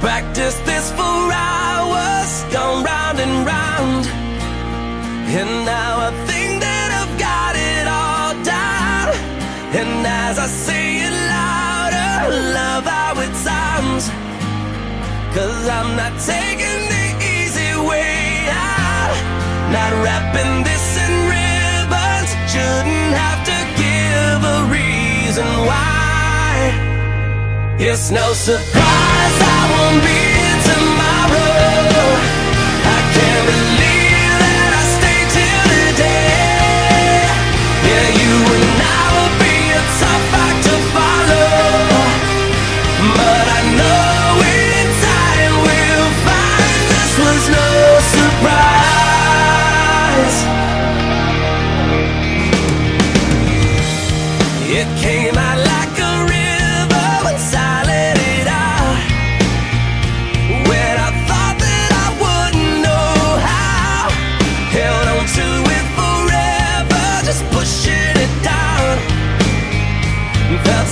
Practice this for hours, gone round and round. And now I think that I've got it all down. And as I say it louder, love how it sounds. Cause I'm not taking the easy way out, not rapping It's no surprise I won't be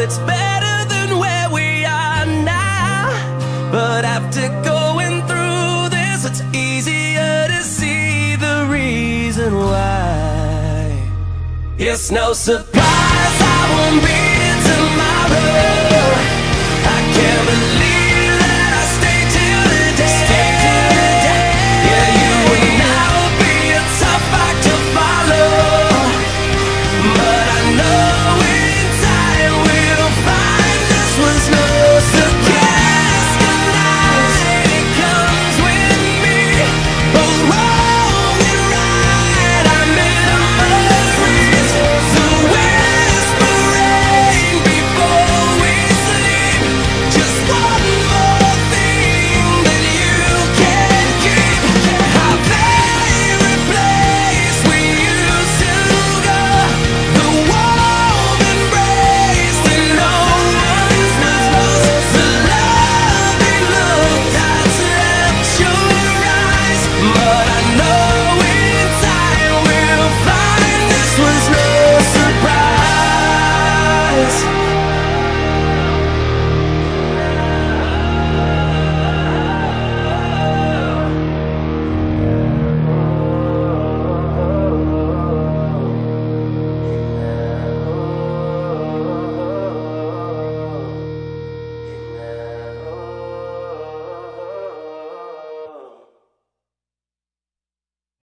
that it's better than where we are now. But after going through this, it's easier to see the reason why. It's no surprise I won't be.